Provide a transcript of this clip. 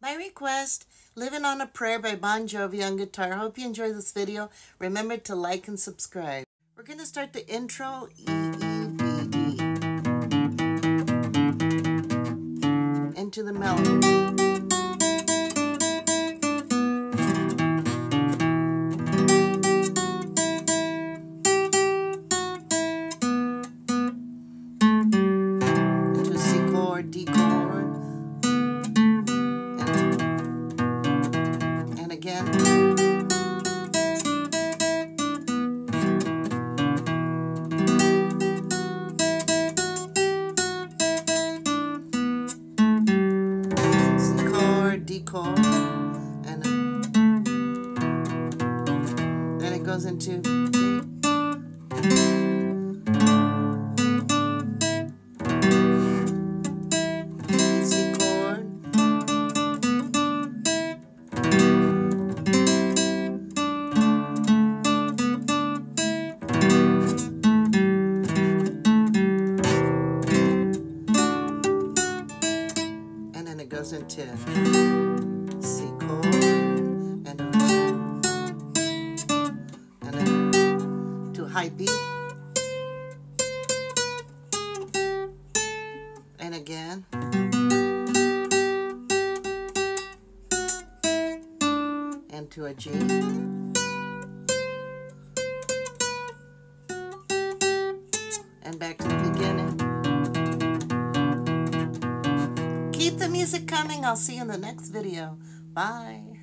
My request, Living on a Prayer by Bon Jovi on guitar. Hope you enjoy this video. Remember to like and subscribe. We're going to start the intro, E, E, B, D. Into the melody. Chord and uh, then it goes into C and then it goes into high B. And again. And to a G. Keep the music coming. I'll see you in the next video. Bye.